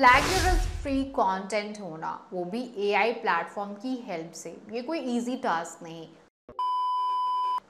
प्लेगरस free content होना, वो भी एआई प्लेटफॉर्म की हेल्प से। ये कोई इजी टास्क नहीं।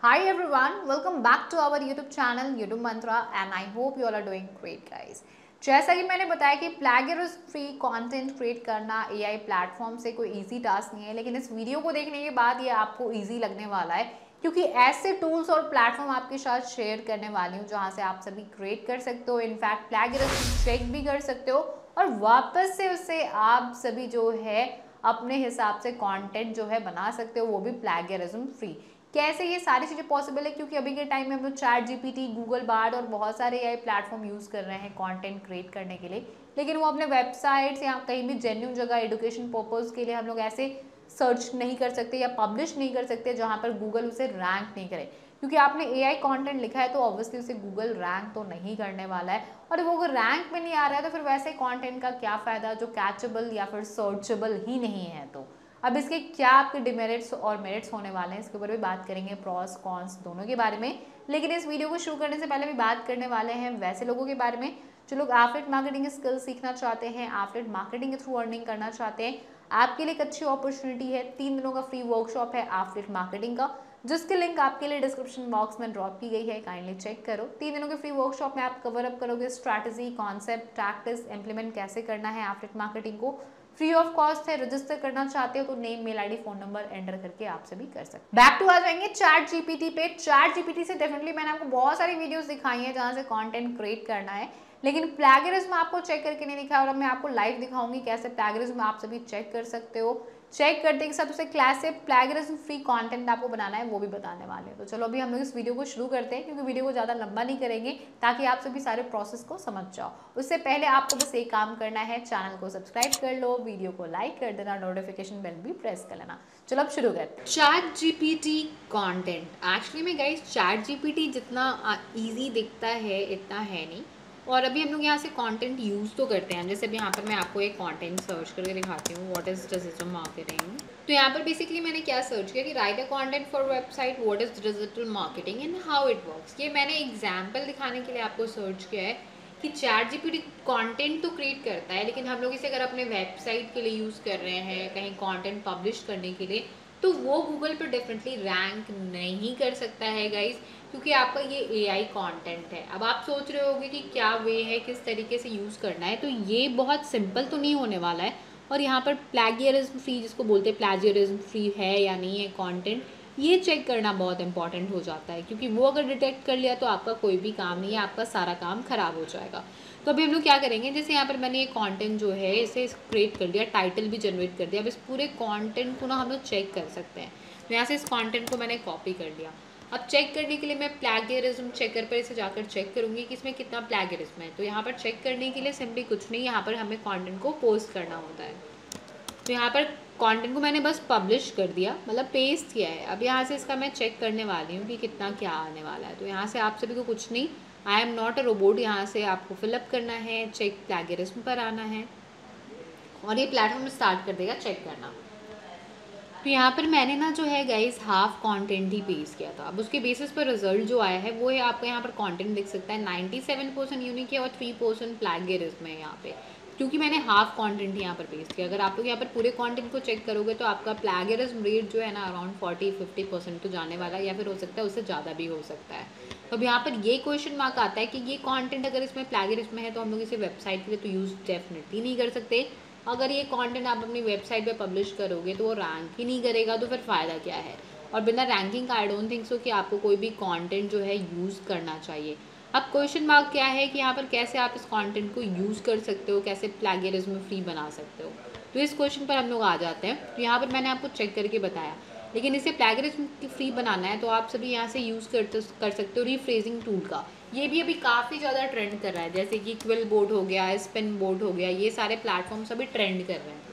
Hi everyone welcome back to our YouTube channel YouTube Mantra and I hope you are are doing great guys जैसा कि मैंने बताया कि प्लेगरस फ्री कंटेंट क्रिएट करना एआई प्लेटफॉर्म से कोई इजी टास्क नहीं है, लेकिन इस वीडियो को देखने के बाद ये आपको ईजी लगने वाला है। क्योंकि ऐसे टूल्स और प्लेटफॉर्म आपके साथ शेयर करने वाली हूँ, जहाँ से आप सभी क्रिएट कर सकते हो इनफैक्ट प्लेगरस चेक भी कर सकते हो और वापस से उससे आप सभी जो है, अपने हिसाब से कंटेंट जो है बना सकते हो, वो भी प्लेगरिज्म फ्री कैसे ये सारी चीज़ें पॉसिबल है? क्योंकि अभी के टाइम में हम लोग चैट जीपीटी गूगल बार्ड और बहुत सारे ए प्लेटफॉर्म यूज़ कर रहे हैं कंटेंट क्रिएट करने के लिए. लेकिन वो अपने वेबसाइट्स या कहीं भी जेन्यून जगह एडुकेशन पर्पज़ के लिए हम लोग ऐसे सर्च नहीं कर सकते या पब्लिश नहीं कर सकते जहाँ पर गूगल उसे रैंक नहीं करे। क्योंकि आपने ए आई कॉन्टेंट लिखा है तो ऑब्वियसली उसे गूगल रैंक तो नहीं करने वाला है। और वो अगर रैंक में नहीं आ रहा है तो फिर वैसे कॉन्टेंट का क्या फ़ायदा जो कैचेबल या फिर सर्चेबल ही नहीं है तो। अब इसके क्या आपके डिमेरिट्स और मेरिट्स होने वाले हैं, इसके ऊपर भी बात करेंगे प्रॉस कॉन्स दोनों के बारे में। लेकिन इस वीडियो को शुरू करने से पहले भी बात करने वाले हैं वैसे लोगों के बारे में। जो लोग एफलेट मार्केटिंग स्किल सीखना चाहते हैं एफलेट मार्केटिंग के थ्रू अर्निंग करना चाहते हैं आपके लिए एक अच्छी अपॉर्चुनिटी है। तीन दिनों का फ्री वर्कशॉप है एफलेट मार्केटिंग का, जिसकी लिंक आपके लिए डिस्क्रिप्शन बॉक्स में ड्रॉप की गई है काइंडली चेक करो। तीन दिनों के फ्री वर्कशॉप में आप कवर अप करोगे स्ट्रैटेजी कॉन्सेप्ट प्रैक्टिस इंप्लीमेंट कैसे करना है एफलेट मार्केटिंग को। फ्री ऑफ़ कॉस्ट है रजिस्टर करना चाहते हो तो name mail ID phone number enter करके आप सभी कर सकते बैक टू आ जाएँगे चैट जीपीटी पे। चैट जीपीटी से डेफिनेटली मैंने आपको बहुत सारी वीडियोस दिखाई है जहाँ से कंटेंट क्रिएट करना है। लेकिन प्लेगरिज्म आपको चेक करके नहीं दिखाया और अब मैं आपको लाइव दिखाऊँगी कैसे प्लेगरिज्म आप सभी चेक कर सकते हो। चेक करते के साथ उसे क्लास से प्लेगरिज्म फ्री कंटेंट आपको बनाना है, वो भी बताने वाले हैं। तो चलो, अभी हम लोग इस वीडियो को शुरू करते हैं, क्योंकि वीडियो को ज़्यादा लंबा नहीं करेंगे, ताकि आप सभी सारे प्रोसेस को समझ जाओ। उससे पहले आपको बस एक काम करना है चैनल को सब्सक्राइब कर लो वीडियो को लाइक कर देना नोटिफिकेशन बेल भी प्रेस कर लेना। चलो, अब शुरू करते हैं। चैट जीपीटी कंटेंट एक्चुअली में गाइस चैट जीपीटी जितना ईजी दिखता है, इतना है नहीं। और अभी हम लोग यहाँ से कंटेंट यूज़ तो करते हैं। जैसे अभी यहाँ पर मैं आपको एक कंटेंट सर्च करके दिखाती हूँ व्हाट इज़ डिजिटल मार्केटिंग तो यहाँ पर बेसिकली मैंने क्या सर्च किया कि write a content for website what is digital marketing and how it works ये मैंने एग्ज़ाम्पल दिखाने के लिए आपको सर्च किया है कि चैट जीपीटी कंटेंट तो क्रिएट करता है, लेकिन हम लोग इसे अगर अपने वेबसाइट के लिए यूज़ कर रहे हैं, कहीं कंटेंट पब्लिश करने के लिए तो वो गूगल पर डेफिनेटली रैंक नहीं कर सकता है गाइज़ क्योंकि आपका ये ए आई कॉन्टेंट है। अब आप सोच रहे होगे कि क्या वे है, किस तरीके से यूज़ करना है तो ये बहुत सिंपल तो नहीं होने वाला है। और यहाँ पर प्लेगियरिज्म फ्री जिसको बोलते हैं प्लेजियरिज्म फ्री है या नहीं है कंटेंट ये चेक करना बहुत इंपॉर्टेंट हो जाता है, क्योंकि वो अगर डिटेक्ट कर लिया तो आपका कोई भी काम नहीं है, आपका सारा काम खराब हो जाएगा। तो अभी हम लोग क्या करेंगे, जैसे यहाँ पर मैंने ये कंटेंट जो है, इसे क्रिएट कर दिया टाइटल भी जनरेट कर दिया, अब इस पूरे कंटेंट को ना हम लोग चेक कर सकते हैं। तो यहाँ से इस कंटेंट को मैंने कॉपी कर लिया अब चेक करने के लिए मैं प्लेगरिज्म चेकर पर इसे जाकर चेक करूँगी कि इसमें कितना प्लेगरिज्म है। तो यहाँ पर चेक करने के लिए सिंपली कुछ नहीं, यहाँ पर हमें कॉन्टेंट को पोस्ट करना होता है। तो यहाँ पर कंटेंट को मैंने बस पब्लिश कर दिया मतलब पेस्ट किया है। अब यहाँ से इसका मैं चेक करने वाली हूँ कि कितना क्या आने वाला है। तो यहाँ से आप सभी को कुछ नहीं I am not a robot यहाँ से आपको फिलअप करना है चेक प्लेगरिज्म पर आना है। और ये प्लेटफॉर्म स्टार्ट कर देगा चेक करना। तो यहाँ पर मैंने ना जो है गाइस हाफ़ कंटेंट ही पेश किया था। अब उसके बेसिस पर रिज़ल्ट जो आया है, वो है आपको यहाँ पर कंटेंट दिख सकता है। नाइन्टी सेवन परसेंट यूनिक है और थ्री परसेंट प्लेगरिज्म है यहाँ पे। क्योंकि मैंने हाफ़ कंटेंट यहाँ पर पेस्ट किया। अगर आप लोग यहाँ पर पूरे कंटेंट को चेक करोगे तो आपका प्लेगरिज्म रेट जो है ना अराउंड फोर्टी फिफ्टी परसेंट तो जाने वाला या फिर हो सकता है उससे ज़्यादा भी हो सकता है। अब यहाँ पर ये क्वेश्चन मार्क आता है कि ये कंटेंट अगर इसमें प्लेगरिज्म है तो हम लोग इसे वेबसाइट लिए तो यूज़ डेफिनेटली नहीं कर सकते। अगर ये कंटेंट आप अपनी वेबसाइट पे पब्लिश करोगे तो वो रैंक ही नहीं करेगा तो फिर फ़ायदा क्या है? और बिना रैंकिंग का आई डोंट थिंक सो कि आपको कोई भी कंटेंट जो है यूज़ करना चाहिए। अब क्वेश्चन मार्क क्या है कि यहाँ पर कैसे आप इस कंटेंट को यूज़ कर सकते हो, कैसे प्लेगरिज्म फ्री बना सकते हो? तो इस क्वेश्चन पर हम लोग आ जाते हैं। तो यहाँ पर मैंने आपको चेक करके बताया। लेकिन इसे प्लेगरिज्म फ्री बनाना है तो आप सभी यहाँ से यूज़ कर कर सकते हो रीफ्रेजिंग टूल का। ये भी अभी काफ़ी ज़्यादा ट्रेंड कर रहा है, जैसे कि क्विल बोर्ड हो गया स्पिन बोर्ड हो गया, ये सारे प्लेटफॉर्म्स अभी ट्रेंड कर रहे हैं।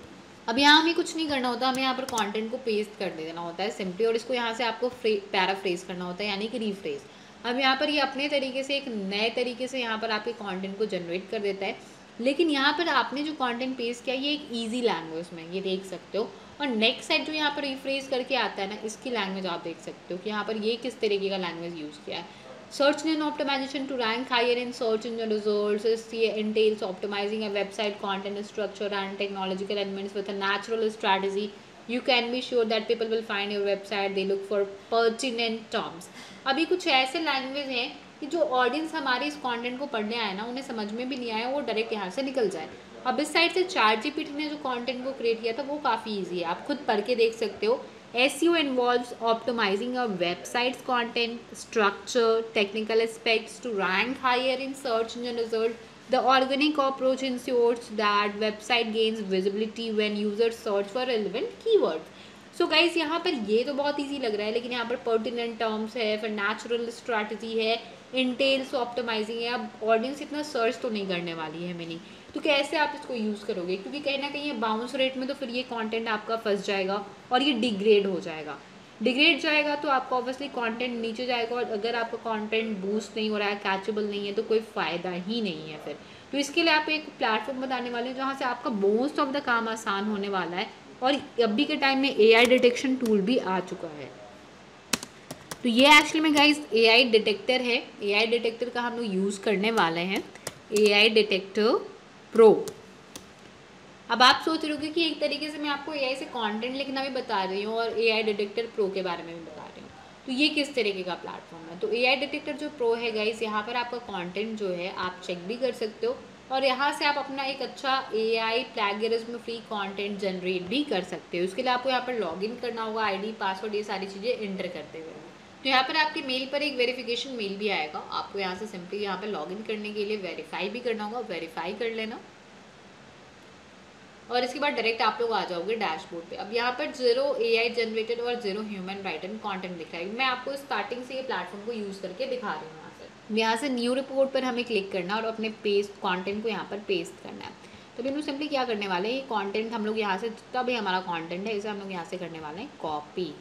अब यहाँ हमें कुछ नहीं करना होता, हमें यहाँ पर कंटेंट को पेस्ट कर देना होता है सिंपली और इसको यहाँ से आपको पैराफ्रेज करना होता है, यानी कि रीफ्रेज अब यहाँ पर ये अपने तरीके से, एक नए तरीके से यहाँ पर आपके कंटेंट को जनरेट कर देता है। लेकिन यहाँ पर आपने जो कंटेंट पेस्ट किया, ये एक इजी लैंग्वेज में, ये देख सकते हो। और नेक्स्ट सेट जो यहाँ पर रिफ्रेज करके आता है ना, इसकी लैंग्वेज आप देख सकते हो कि यहाँ पर ये किस तरीके का लैंग्वेज यूज़ किया है। Search engine optimization to rank higher in search engine result entails optimizing a website content structure and technological elements with a natural strategy you can be sure that people will find your website they look for pertinent terms अभी कुछ ऐसे language हैं कि जो audience हमारे इस content को पढ़ने आए ना, उन्हें समझ में भी नहीं आए, वो डायरेक्ट यहाँ से निकल जाए। अब इस साइड से चार जीपीटी ने जो कॉन्टेंट को क्रिएट किया था, वो काफ़ी ईजी है। आप खुद पढ़ के देख सकते हो। As you involve optimizing a website's content structure technical aspects to rank higher in search engine result the organic approach ensures that website gains visibility when user search for relevant keyword so guys यहाँ पर ये तो बहुत easy लग रहा है, लेकिन यहाँ पर पर्टिनेंट टर्म्स है, फिर नेचुरल स्ट्रैटी है इंटेल्स ऑप्टोमाइजिंग है, अब ऑडियंस इतना सर्च तो नहीं करने वाली है मैंने तो कैसे आप इसको यूज़ करोगे? क्योंकि कहीं ना कहीं बाउंस रेट में तो फिर ये कॉन्टेंट आपका फंस जाएगा और ये डिग्रेड हो जाएगा। डिग्रेड जाएगा तो आपका ऑब्वियसली कंटेंट नीचे जाएगा और अगर आपका कंटेंट बूस्ट नहीं हो रहा है कैचेबल नहीं है तो कोई फ़ायदा ही नहीं है फिर। तो इसके लिए आप एक प्लेटफॉर्म बताने वाले हैं जहाँ से आपका मोस्ट ऑफ़ द काम आसान होने वाला है और अभी के टाइम में ए डिटेक्शन टूल भी आ चुका है। तो ये एक्चुअली में गाइज़ ए आई डिटेक्टर है। ए आई डिटेक्टर का हम लोग यूज़ करने वाले हैं। ए आई डिटेक्टर प्रो अब आप सोच रहे हो कि एक तरीके से मैं आपको ए आई से कंटेंट लिखना भी बता रही हूँ और ए आई डिटेक्टर प्रो के बारे में भी बता रही हूँ। तो ये किस तरीके का प्लेटफॉर्म है? तो ए आई डिटेक्टर जो प्रो है गाइस यहाँ पर आपका कंटेंट जो है, आप चेक भी कर सकते हो और यहाँ से आप अपना एक अच्छा A I plagiarism free content generate भी कर सकते हो। उसके लिए आपको यहाँ पर लॉगिन करना होगा आईडी पासवर्ड ये सारी चीज़ें इंटर करते हुए। तो यहाँ पर आपके मेल पर एक वेरिफिकेशन मेल भी आएगा। आपको यहाँ से सिंपली यहाँ पर लॉगिन करने के लिए वेरीफाई भी करना होगा वेरीफाई कर लेना। और इसके बाद डायरेक्ट आप लोग आ जाओगे डैशबोर्ड पे। अब यहाँ पर ज़ीरो ए आई जनरेटेड और ज़ीरो ह्यूमन राइटन कॉन्टेंट दिख रहा है। मैं आपको स्टार्टिंग से ये प्लेटफॉर्म को यूज़ करके दिखा रही हूँ यहाँ से। यहाँ से न्यू रिपोर्ट पर हमें क्लिक करना और अपने पेस्ट कॉन्टेंट को यहाँ पर पेस्ट करना है। तो भी सिंपली क्या करने वाले हैं? ये कॉन्टेंट हम लोग यहाँ से जितना भी हमारा कॉन्टेंट है, इसे हम लोग यहाँ से करने वाले हैं कॉपी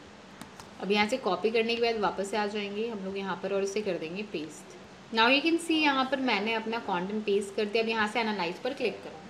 अब यहाँ से कॉपी करने के बाद वापस से आ जाएँगे। हम लोग यहाँ पर और इसे कर देंगे paste now you can see यहाँ पर मैंने अपना कंटेंट पेस्ट कर दिया। अब यहाँ से एनालाइज पर क्लिक करूँगी।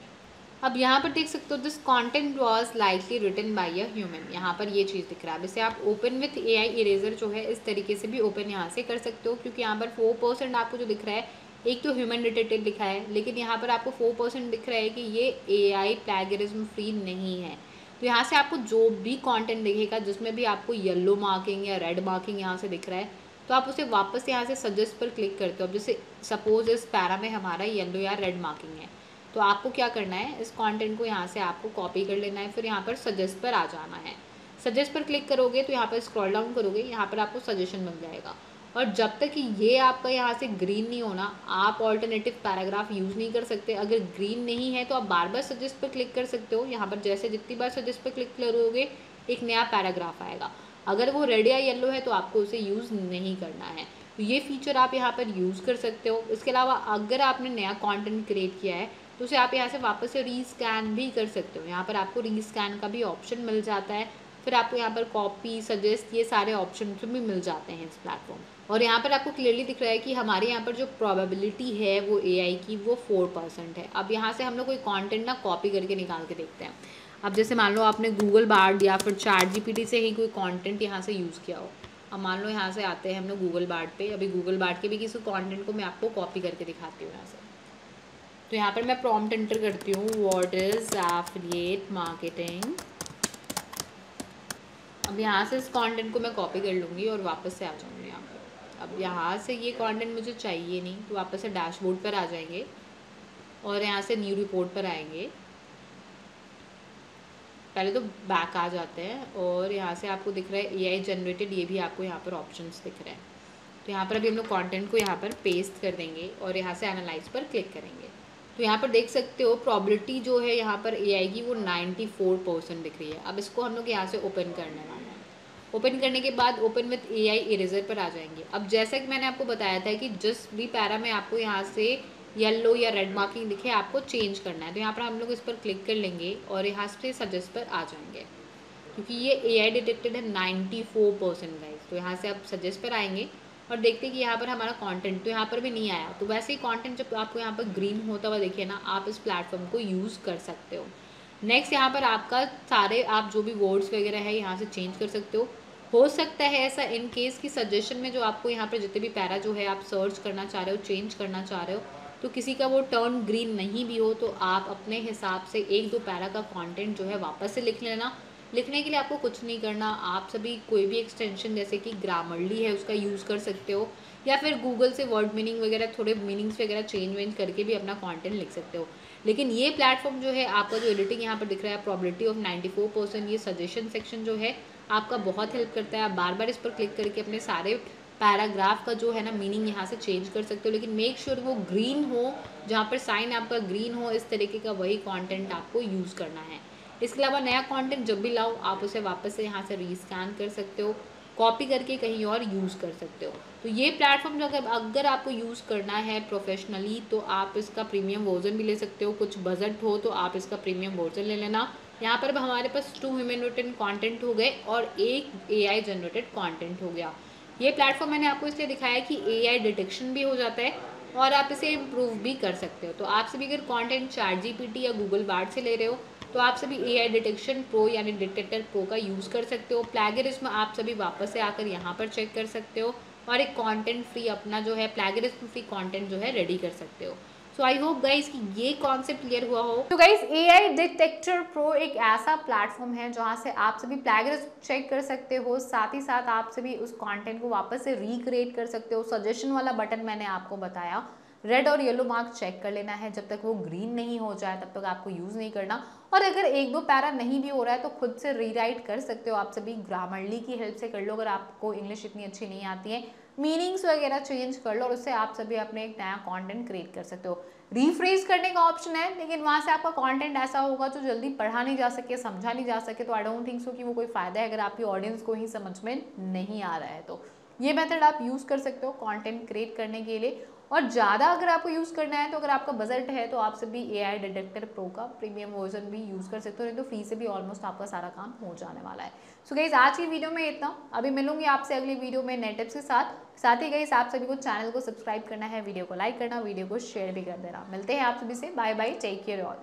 अब यहाँ पर देख सकते हो this content was likely written by a human यहाँ पर ये चीज़ दिख रहा है। वैसे आप open with A I eraser जो है, इस तरीके से भी ओपन यहाँ से कर सकते हो, क्योंकि यहाँ पर फोर परसेंट आपको जो दिख रहा है, एक तो ह्यूमन रिटेटेड लिखा है, लेकिन यहाँ पर आपको फोर परसेंट दिख रहा है कि ये ए आई फ्री नहीं है। तो यहाँ से आपको जो भी कंटेंट दिखेगा, जिसमें भी आपको येलो मार्किंग या रेड मार्किंग यहाँ से दिख रहा है तो आप उसे वापस यहाँ से सजेस्ट पर क्लिक करते हो। अब जैसे सपोज़ इस पैरा में हमारा येलो या रेड मार्किंग है तो आपको क्या करना है? इस कंटेंट को यहाँ से आपको कॉपी कर लेना है, फिर यहाँ पर सजेस्ट पर आ जाना है। सजेस्ट पर क्लिक करोगे तो यहाँ पर स्क्रॉल डाउन करोगे, यहाँ पर आपको सजेशन मिल जाएगा। और जब तक कि ये आपका यहाँ से ग्रीन नहीं होना, आप ऑल्टरनेटिव पैराग्राफ यूज़ नहीं कर सकते। अगर ग्रीन नहीं है तो आप बार बार सजेस्ट पर क्लिक कर सकते हो। यहाँ पर जैसे जितनी बार सजेस्ट पर क्लिक करोगे, एक नया पैराग्राफ आएगा। अगर वो रेड या येलो है तो आपको उसे यूज़ नहीं करना है। तो ये फीचर आप यहाँ पर यूज़ कर सकते हो। इसके अलावा अगर आपने नया कंटेंट क्रिएट किया है तो उसे आप यहाँ से वापस से री स्कैन भी कर सकते हो। यहाँ पर आपको री स्कैन का भी ऑप्शन मिल जाता है। फिर आपको यहाँ पर कॉपी सजेस्ट ये सारे ऑप्शन भी मिल जाते हैं इस प्लेटफॉर्म और यहाँ पर आपको क्लियरली दिख रहा है कि हमारे यहाँ पर जो प्रोबेबिलिटी है वो एआई की, वो फोर परसेंट है। अब यहाँ से हम लोग कोई कॉन्टेंट ना कॉपी करके निकाल के देखते हैं। अब जैसे मान लो आपने गूगल बार्ड या फिर चार जी से ही कोई कॉन्टेंट यहाँ से यूज़ किया हो। अब मान लो यहाँ से आते हैं हम लोग गूगल बार्ड पे। अभी गूगल बार्ड के भी किसी कॉन्टेंट को मैं आपको कॉपी करके दिखाती हूँ यहाँ से। तो यहाँ पर मैं प्रॉम्प्ट एंटर करती हूँ। वॉट इज़ एफिलिएट मार्केटिंग अब यहाँ से इस कंटेंट को मैं कॉपी कर लूँगी और वापस से आ जाऊँगी यहाँ पर। अब यहाँ से ये कंटेंट मुझे चाहिए नहीं तो वापस से डैशबोर्ड पर आ जाएँगे और यहाँ से न्यू रिपोर्ट पर आएँगे। पहले तो बैक आ जाते हैं और यहाँ से आपको दिख रहा है ए आई जनरेटेड ये भी आपको यहाँ पर ऑप्शन दिख रहे हैं। तो यहाँ पर अभी हम लोग कॉन्टेंट को यहाँ पर पेस्ट कर देंगे और यहाँ से एनालाइज पर क्लिक करेंगे। तो यहाँ पर देख सकते हो प्रॉबिलिटी जो है यहाँ पर ए आई की वो नाइन्टी फोर परसेंट दिख रही है। अब इसको हम लोग यहाँ से ओपन करने वाले ओपन करने के बाद open with A I eraser पर आ जाएँगे। अब जैसा कि मैंने आपको बताया था कि जिस भी पैरा में आपको यहाँ से येलो या रेड मार्किंग दिखे, आपको चेंज करना है। तो यहाँ पर हम लोग इस पर क्लिक कर लेंगे और यहाँ से सजेस्ट पर आ जाएँगे। क्योंकि ये ए आई डिटेक्टेड है नाइन्टी फोर परसेंट गाइज़ तो यहाँ से आप सजेस्ट पर आएँगे और देखते हैं कि यहाँ पर हमारा कंटेंट तो यहाँ पर भी नहीं आया। तो वैसे ही कंटेंट जब आपको यहाँ पर ग्रीन होता हुआ देखिए ना, आप इस प्लेटफॉर्म को यूज़ कर सकते हो। नेक्स्ट यहाँ पर आपका सारे, आप जो भी वर्ड्स वगैरह है, यहाँ से चेंज कर सकते हो। हो सकता है ऐसा इन केस की सजेशन में जो आपको यहाँ पर जितने भी पैरा जो है, आप सर्च करना चाह रहे हो चेंज करना चाह रहे हो तो किसी का वो टर्न ग्रीन नहीं भी हो तो आप अपने हिसाब से एक दो पैरा का कंटेंट जो है वापस से लिख लेना। लिखने के लिए आपको कुछ नहीं करना। आप सभी कोई भी एक्सटेंशन जैसे कि ग्रामरली है, उसका यूज़ कर सकते हो, या फिर गूगल से वर्ड मीनिंग वगैरह, थोड़े मीनिंग्स वगैरह चेंज वेंज करके भी अपना कंटेंट लिख सकते हो। लेकिन ये प्लेटफॉर्म जो है, आपका जो एडिटिंग यहाँ पर दिख रहा है प्रॉबिलिटी ऑफ़ 94 परसेंट ये सजेशन सेक्शन जो है, आपका बहुत हेल्प करता है। आप बार बार इस पर क्लिक करके अपने सारे पैराग्राफ का जो है ना मीनिंग यहाँ से चेंज कर सकते हो। लेकिन मेक श्योर sure वो ग्रीन हो, जहाँ पर साइन आपका ग्रीन हो, इस तरीके का वही कंटेंट आपको यूज़ करना है। इसके अलावा नया कंटेंट जब भी लाओ, आप उसे वापस से यहाँ से रीस्कैन कर सकते हो कॉपी करके कहीं और यूज़ कर सकते हो। तो ये प्लेटफॉर्म जो अगर अगर आपको यूज़ करना है प्रोफेशनली तो आप इसका प्रीमियम वर्जन भी ले सकते हो। कुछ बजट हो तो आप इसका प्रीमियम वर्जन ले लेना। यहाँ पर हमारे पास टू ह्यूमन रिटन कॉन्टेंट हो गए और एक ए आई जनरेटेड कॉन्टेंट हो गया। ये प्लेटफॉर्म मैंने आपको इसलिए दिखाया कि ए आई डिटेक्शन भी हो जाता है और आप इसे इम्प्रूव भी कर सकते हो। तो आप सभी अगर कॉन्टेंट चार जी या गूगल बार्ड से ले रहे हो तो आप सभी ए आई डिटेक्शन प्रो यानी डिटेक्टर प्रो का यूज़ कर सकते हो। प्लेगरिज्म आप सभी वापस से आकर यहाँ पर चेक कर सकते हो। और एक कंटेंट फ्री अपना जो है प्लेगरिज्म फ्री कंटेंट जो है रेडी कर सकते हो। सो आई होप गाइज़ कि ये कॉन्सेप्ट क्लियर हुआ हो। तो guys A I detector pro एक ऐसा प्लेटफॉर्म है जहाँ से आप सभी प्लेगरिस चेक कर सकते हो, साथ ही साथ आप सभी उस कॉन्टेंट को वापस से रिक्रिएट कर सकते हो। सजेशन वाला बटन मैंने आपको बताया। रेड और येलो मार्क चेक कर लेना है। जब तक वो ग्रीन नहीं हो जाए, तब तक आपको यूज़ नहीं करना। और अगर एक दो पैरा नहीं भी हो रहा है तो खुद से रीराइट कर सकते हो। आप सभी ग्रामरली की हेल्प से कर लो, अगर आपको इंग्लिश इतनी अच्छी नहीं आती है। मीनिंग्स वगैरह चेंज कर लो और उससे आप सभी अपने एक नया कंटेंट क्रिएट कर सकते हो। रीफ्रेज करने का ऑप्शन है, लेकिन वहाँ से आपका कंटेंट ऐसा होगा जो जल्दी पढ़ा नहीं जा सके, समझा नहीं जा सके। तो आई डोंट थिंक सो कि वो कोई फ़ायदा है, अगर आपकी ऑडियंस को ही समझ में नहीं आ रहा है तो। ये मेथड आप यूज़ कर सकते हो कंटेंट क्रिएट करने के लिए। और ज़्यादा अगर आपको यूज़ करना है तो अगर आपका बजट है तो आप सभी ए आई डिटेक्टर प्रो का प्रीमियम वर्जन भी यूज़ कर सकते हो, नहीं तो फ़ी से भी ऑलमोस्ट आपका सारा काम हो जाने वाला है। सो so गई आज की वीडियो में इतना। अभी मिलूँगी आपसे अगली वीडियो में नेट टिप्स के साथ। साथ ही गई आप सभी को चैनल को सब्सक्राइब करना है वीडियो को लाइक करना वीडियो को शेयर भी कर देना। मिलते हैं आप सभी से। Bye bye take care all